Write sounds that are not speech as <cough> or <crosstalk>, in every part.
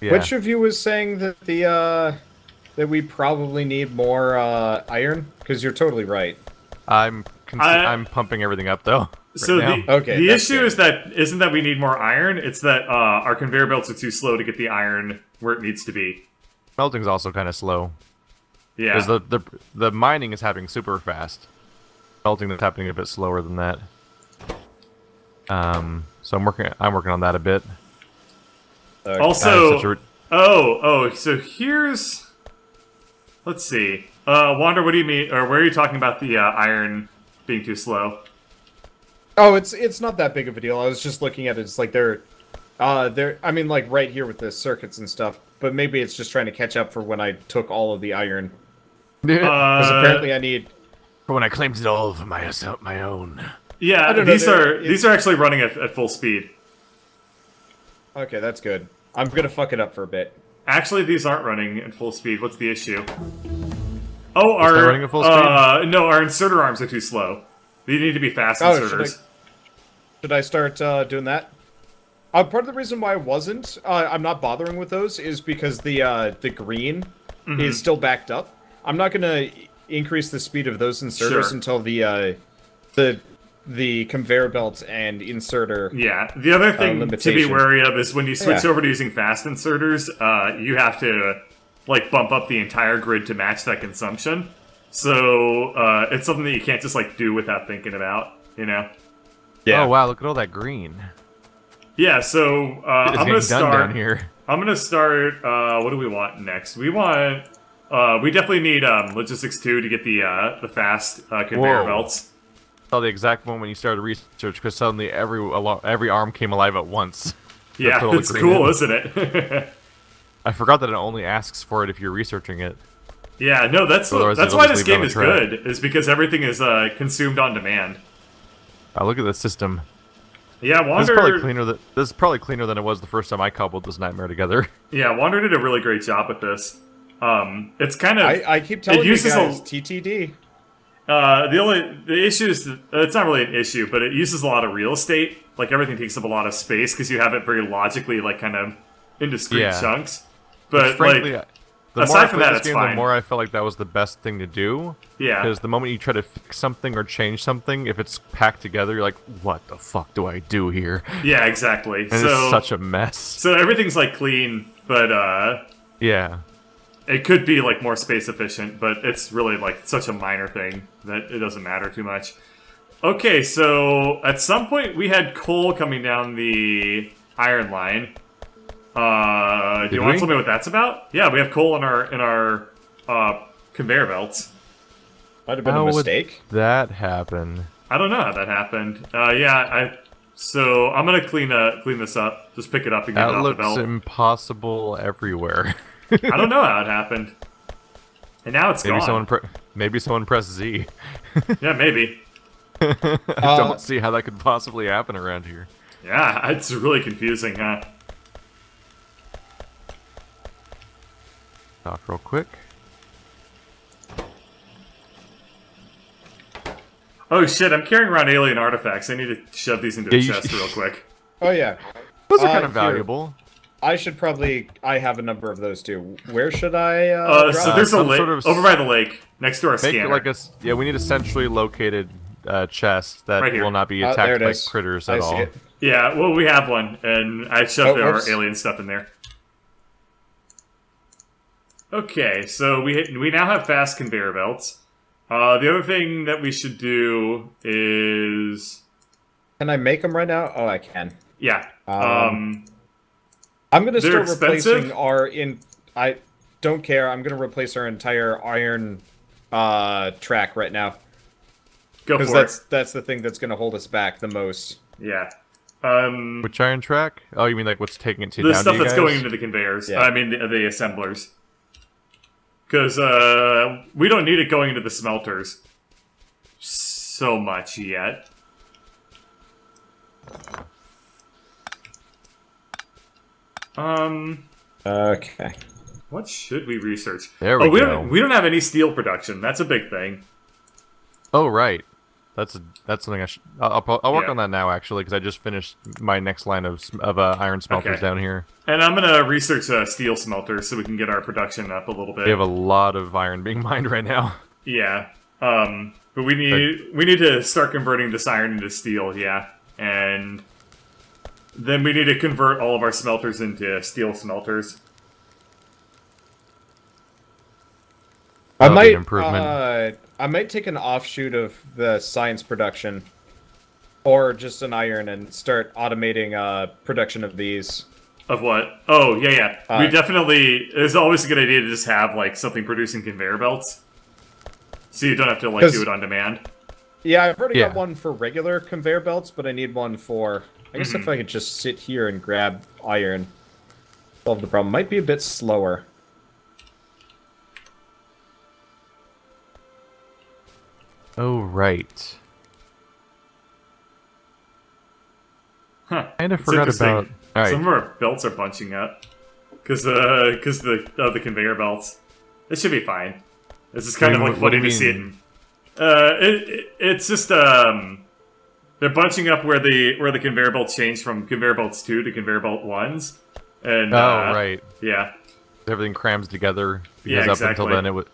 Yeah. Which of you was saying that the uh that we probably need more uh iron? Because you're totally right. I'm cons- I- I'm pumping everything up though. So now. the, Okay, the issue good. is that isn't that we need more iron. It's that uh, our conveyor belts are too slow to get the iron where it needs to be. melting's also kind of slow Yeah. because the, the the mining is happening super fast. Melting is happening a bit slower than that. Um, so I'm working I'm working on that a bit. Okay. I have also, oh, oh, so here's. Let's see. Uh, Wander, what do you mean, or where are you talking about the uh, iron being too slow? Oh, it's it's not that big of a deal. I was just looking at it. It's like they're, uh, they're. I mean, like right here with the circuits and stuff. But maybe it's just trying to catch up for when I took all of the iron. <laughs> Because Uh, apparently I need. For when I claimed it all for myself, my own. yeah, don't know, these they're- are these are actually running at, at full speed. Okay, that's good. I'm gonna fuck it up for a bit. Actually, these aren't running at full speed. What's the issue? Oh, not our running at full speed? uh, no, our inserter arms are too slow. They need to be fast Oh, should inserters. Should I start uh, doing that? Uh, part of the reason why I wasn't, uh, I'm not bothering with those, is because the uh, the green Mm-hmm. is still backed up. I'm not gonna increase the speed of those inserters Sure. until the uh, the the conveyor belt and inserter. Yeah. The other thing to be wary of is when you switch Yeah. over to using fast inserters, uh, you have to like bump up the entire grid to match that consumption. So uh, it's something that you can't just like do without thinking about. You know. Yeah. Oh wow, look at all that green. Yeah. So uh, I'm gonna start. down here. I'm gonna start. Uh, what do we want next? We want. Uh, we definitely need um, logistics two to get the uh, the fast uh, conveyor Whoa. belts. Saw the exact moment you started research because suddenly every every arm came alive at once. Yeah, put all the it's cool, in. isn't it? <laughs> I forgot that it only asks for it if you're researching it. yeah, no, that's Otherwise that's why this game is track. good. Is because everything is uh, consumed on demand. Uh, look at the system. Yeah, This is probably cleaner. Than, this is probably cleaner than it was the first time I cobbled this nightmare together. <laughs> Yeah, Wander did a really great job with this. Um, it's kind of I, I keep telling you uses a- guys, TTD. Uh, the only the issue is that, uh, it's not really an issue, but it uses a lot of real estate. Like everything takes up a lot of space because you have it very logically, like kind of in discrete Yeah. chunks. But Frankly, like, the aside more from that, it's game, fine. the more I felt like that was the best thing to do. yeah, Because the moment you try to fix something or change something, if it's packed together, you're like, "What the fuck do I do here?" yeah, exactly. So it's such a mess. so everything's like clean, but uh, Yeah. It could be like more space efficient, but it's really like such a minor thing that it doesn't matter too much. Okay, so at some point we had coal coming down the iron line. Uh, do Did you want we? to tell me what that's about? Yeah, we have coal in our in our uh, conveyor belts. Might have been How a would mistake. that happened. I don't know how that happened. Uh, yeah, I. So I'm gonna clean uh clean this up. Just pick it up and get That it off the looks impossible everywhere. <laughs> I don't know how it happened. And now it's maybe gone. someone pre- maybe someone press Z. <laughs> Yeah, maybe. I Uh, don't see how that could possibly happen around here. Yeah, it's really confusing, huh? Stop real quick. Oh shit, I'm carrying around alien artifacts. I need to shove these into a Yeah, you- chest real quick. Oh yeah. Those are Uh, kind of here. Valuable. I should probably. I have a number of those too. Where should I? Uh, Uh, so them? there's a lake sort of over by the lake next to our scanner. like a s- yeah. We need a centrally located uh, chest that Right will not be Uh, attacked it by is. critters I at see all. it. Yeah, well, we have one, and I shoved Oh, our whoops. alien stuff in there. Okay, so we we now have fast conveyor belts. Uh, the other thing that we should do is Can I make them right now? Oh, I can. yeah. Um, Um, I'm gonna They're start replacing our in. I don't care. I'm gonna replace our entire iron uh track right now go because for that's that's the thing that's gonna hold us back the most. Yeah. Um, Which iron track? Oh, you mean like what's taking it to the down stuff to you that's guys? going into the conveyors. Yeah. I mean, the, the assemblers. Because uh, we don't need it going into the smelters so much yet. Um, Okay. what should we research? There we oh, we go. don't we don't have any steel production. That's a big thing. Oh right, That's a, that's something I should. I'll, I'll, I'll work Yeah. on that now actually because I just finished my next line of of uh, iron smelters Okay. down here. And I'm gonna research uh, steel smelters so we can get our production up a little bit. We have a lot of iron being <laughs> mined right now. Yeah. Um, but we need we need to start converting this iron into steel. Yeah, and then we need to convert all of our smelters into steel smelters. I might an improvement. Uh, I might take an offshoot of the science production, or just an iron, and start automating uh, production of these. Of what? Oh yeah, yeah. we Uh, definitely. It's always a good idea to just have like something producing conveyor belts, so you don't have to like do it on demand. Yeah, I've already got one for regular conveyor belts, but I need one for. I guess if I could just sit here and grab iron, solve the problem. Might be a bit slower. Oh right. Huh. Kind of It's forgot about. All right. Some of our belts are bunching up because uh, because the of the conveyor belts. It should be fine. This is kind What of like what do you to see it. in- Uh, it, it it's just um, they're bunching up where the where the conveyor belts change from conveyor belts two to conveyor belt ones, and oh uh, right. yeah, Everything crams together because Yeah, up exactly. until then it would.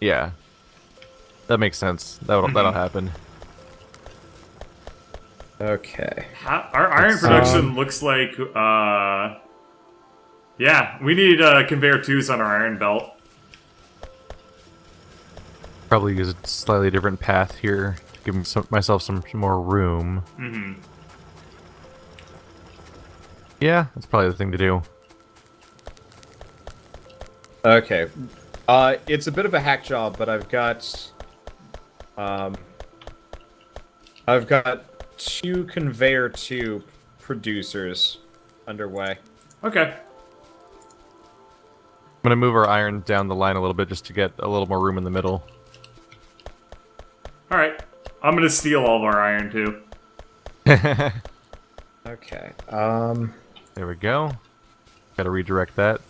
Yeah. That makes sense. That'll Mm-hmm. that'll happen. Okay. Ha- our iron It's, production um, looks like uh, yeah, we need uh, conveyor twos on our iron belt. Probably use a slightly different path here to give some, myself some, some more room. hmm Yeah, that's probably the thing to do. Okay. Uh, it's a bit of a hack job, but I've got, um, I've got two conveyor tube producers underway. Okay. I'm gonna move our iron down the line a little bit just to get a little more room in the middle. All right. I'm gonna steal all of our iron too. <laughs> Okay. Um. There we go. Gotta redirect that.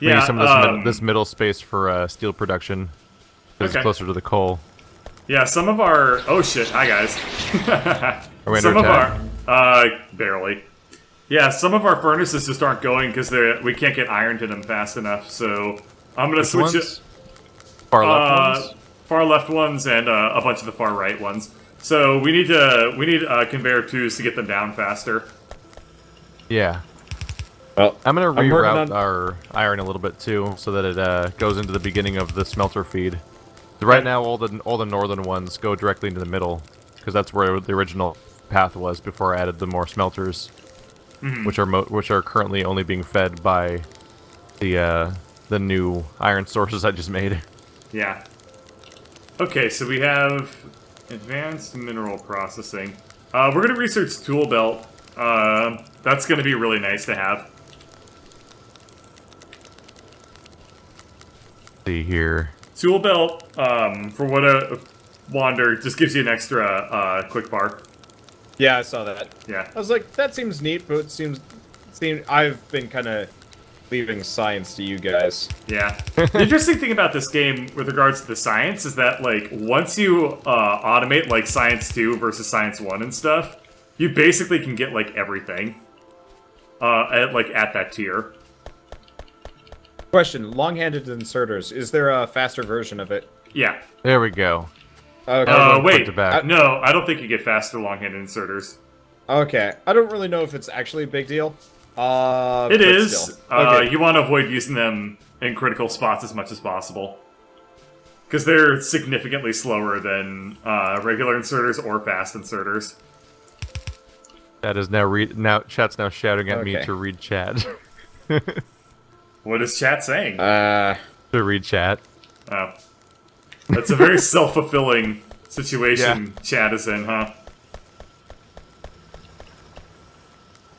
Maybe Yeah. some of this, mid- um, this middle space for uh, steel production. 'cause Okay. It's closer to the coal. Yeah, some of our oh shit, hi guys. <laughs> Are we some under of our uh barely. Yeah, some of our furnaces just aren't going because they we can't get iron to them fast enough. So I'm gonna Which switch ones? it. Far left Uh, ones? far left ones and uh, a bunch of the far right ones. So we need to we need uh, conveyor twos to get them down faster. Yeah. Well, I'm gonna I'm reroute on- our iron a little bit too, so that it uh, goes into the beginning of the smelter feed. Right now, all the all the northern ones go directly into the middle, because that's where the original path was before I added the more smelters, Mm-hmm. which are mo- which are currently only being fed by the uh, the new iron sources I just made. <laughs> Yeah. Okay, so we have advanced material processing. Uh, we're gonna research tool belt. Uh, that's gonna be really nice to have. See here. Tool belt, um, for what a wander, just gives you an extra uh, quick bar. Yeah, I saw that. Yeah. I was like, that seems neat, but it seems, seem I've been kind of leaving science to you guys. Yeah. <laughs> the interesting thing about this game with regards to the science is that, like, once you uh, automate, like, Science 2 versus Science 1 and stuff, you basically can get, like, everything. Uh, at, like, at that tier. Question: Long-handed inserters. Is there a faster version of it? Yeah. There we go. Okay. Uh, wait. to back. Uh, no, I don't think you get faster long-handed inserters. okay. I don't really know if it's actually a big deal. Uh, It but Uh, Okay. You want to avoid using them in critical spots as much as possible. Because they're significantly slower than uh, regular inserters or fast inserters. That is now read now. Chat's now shouting at me to read chat. <laughs> What is chat saying? Uh, to read chat. Oh. That's a very <laughs> self-fulfilling situation chat is in, huh?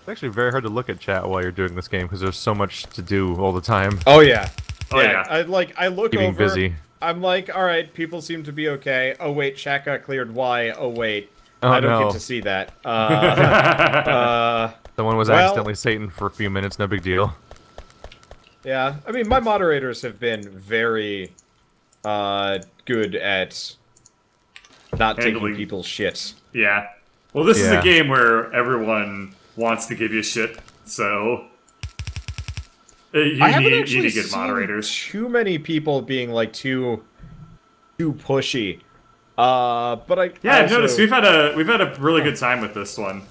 It's actually very hard to look at chat while you're doing this game because there's so much to do all the time. oh yeah. Oh, yeah. I like. I look Keeping over. busy. I'm like, all right, people seem to be okay. Oh wait, chat got cleared. Why? Oh wait, Oh, I don't no. get to see that. <laughs> Uh, uh, <laughs> Someone was Well- accidentally Satan for a few minutes, no big deal. yeah. I mean, my moderators have been very uh, good at not taking Handling. people's shit. Yeah. Well, this is a game where everyone wants to give you a shit, so uh, you I need, you need good moderators. too many people being like too too pushy. Uh, but I Yeah, I've also- noticed we've had a we've had a really good time with this one.